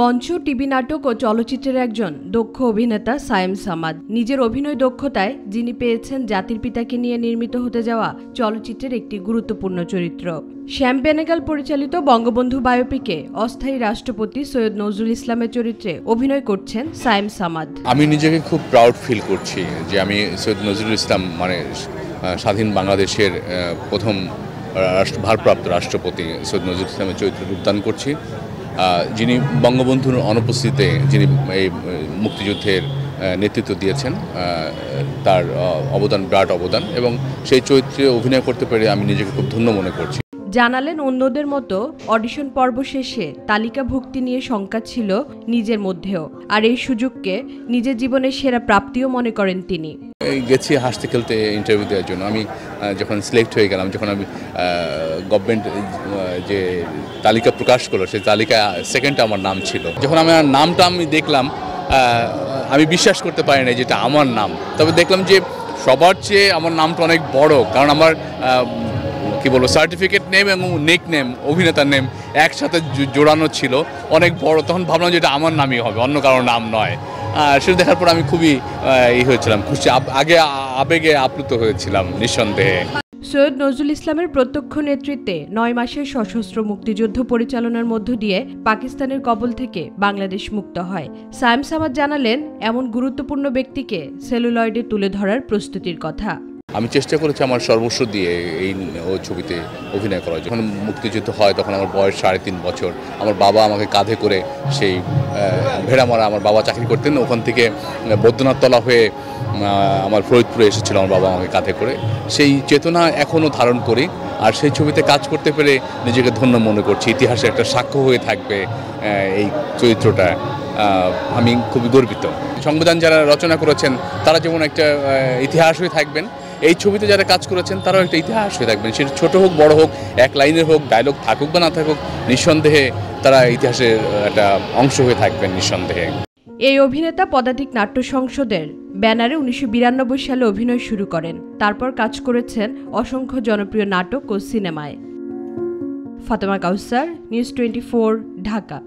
মঞ্চ টিভি নাটক ও চলচ্চিত্রের একজন দক্ষ অভিনেতা সায়েম সামাদ। নিজের অভিনয় দক্ষতায় যিনি পেয়েছেন জাতির পিতাকে নিয়ে নির্মিত হতে যাওয়া চলচ্চিত্রের একটি গুরুত্বপূর্ণ চরিত্র। শ্যাম বেনেগাল পরিচালিত বঙ্গবন্ধু বায়োপিকে অস্থায়ী রাষ্ট্রপতি সৈয়দ নজরুল ইসলামের চরিত্রে অভিনয় করছেন সায়েম সামাদ। আমি নিজেকে খুব প্রাউড ফিল করছি যে আমি সৈয়দ নজরুল ইসলাম মানে স্বাধীন বাংলাদেশের প্রথম ভারপ্রাপ্ত রাষ্ট্রপতি সৈয়দ নজরুল ইসলামের চরিত্রে রূপদান করছি। যিনি বঙ্গবন্ধুর অনুপস্থিতিতে যিনি এই মুক্তিযুদ্ধের নেতৃত্ব দিয়েছেন তার অবদান, বিরাট অবদান এবং সেই চরিত্রে অভিনয় করতে পেরে আমি নিজেকে খুব ধন্য মনে করছি। জানালেন অন্যদের মতো অডিশন পর্ব শেষে তালিকাভুক্তি নিয়ে শঙ্কা ছিল নিজের মধ্যেও। আর এই সুযোগকে নিজের জীবনের সেরা প্রাপ্তিও মনে করেন তিনি। গেছি হাসতে খেলতে ইন্টারভিউ দেওয়ার জন্য। আমি যখন সিলেক্ট হয়ে গেলাম, যখন আমি গভর্নমেন্ট যে তালিকা প্রকাশ করল, সেই তালিকা সেকেন্ডে আমার নাম ছিল। যখন আমার নামটা আমি দেখলাম আমি বিশ্বাস করতে পারি না যেটা আমার নাম। তবে দেখলাম যে সবার চেয়ে আমার নামটা অনেক বড়, কারণ আমার কি বলব সার্টিফিকেট নেম এবং নেক নেম অভিনেতার নেম একসাথে জোড়ানো ছিল। অনেক বড়, তখন ভাবলাম যে এটা আমার নামই হবে, অন্য কারোর নাম নয়। সেটা দেখার পর আমি খুবই ই হয়েছিলাম, খুশি। আগে আবেগে আপ্লুত হয়েছিলাম, নিঃসন্দেহে। সৈয়দ নজরুল ইসলামের প্রত্যক্ষ নেতৃত্বে নয় মাসের সশস্ত্র মুক্তিযুদ্ধ পরিচালনার মধ্য দিয়ে পাকিস্তানের কবল থেকে বাংলাদেশ মুক্ত হয়। সায়েম সামাদ জানালেন, এমন গুরুত্বপূর্ণ ব্যক্তিকে সেলুলয়েডে তুলে ধরার প্রস্তুতির কথা। আমি চেষ্টা করেছি আমার সর্বস্ব দিয়ে এই ও ছবিতে অভিনয় করার যখন মুক্তিযুদ্ধ হয়, তখন আমার বয়স সাড়ে তিন বছর। আমার বাবা আমাকে কাঁধে করে সেই ভেড়ামারা আমার বাবা চাকরি করতেন। ওখান থেকে বৈদ্যনাথতলা হয়ে আমার ফরিদপুরে এসেছিল আমার বাবা আমাকে কাঁধে করে। সেই চেতনা এখনও ধারণ করি। আর সেই ছবিতে কাজ করতে পেরে নিজেকে ধন্য মনে করছি। ইতিহাসে একটা সাক্ষ্য হয়ে থাকবে এই চরিত্রটা। আমি খুবই গর্বিত। সংবিধান যারা রচনা করেছেন, তারা যেমন একটা ইতিহাস হয়ে থাকবেন এই ছবিতে যারা কাজ করেছেন, তারাও একটা ইতিহাস হয়ে থাকবেন। সেটা ছোট হোক, বড় হোক, এক লাইনের হোক ডায়লগ থাকুক বা না থাকুক, নিঃসন্দেহে তারা ইতিহাসের একটা অংশ হয়ে থাকবেন নিঃসন্দেহে। এই অভিনেতা পদাতিক নাট্য সংসদের ব্যানারে উনিশশো বিরানব্বই সালে অভিনয় শুরু করেন। তারপর কাজ করেছেন অসংখ্য জনপ্রিয় নাটক ও সিনেমায়। Fatema Kausar, news twenty Dhaka.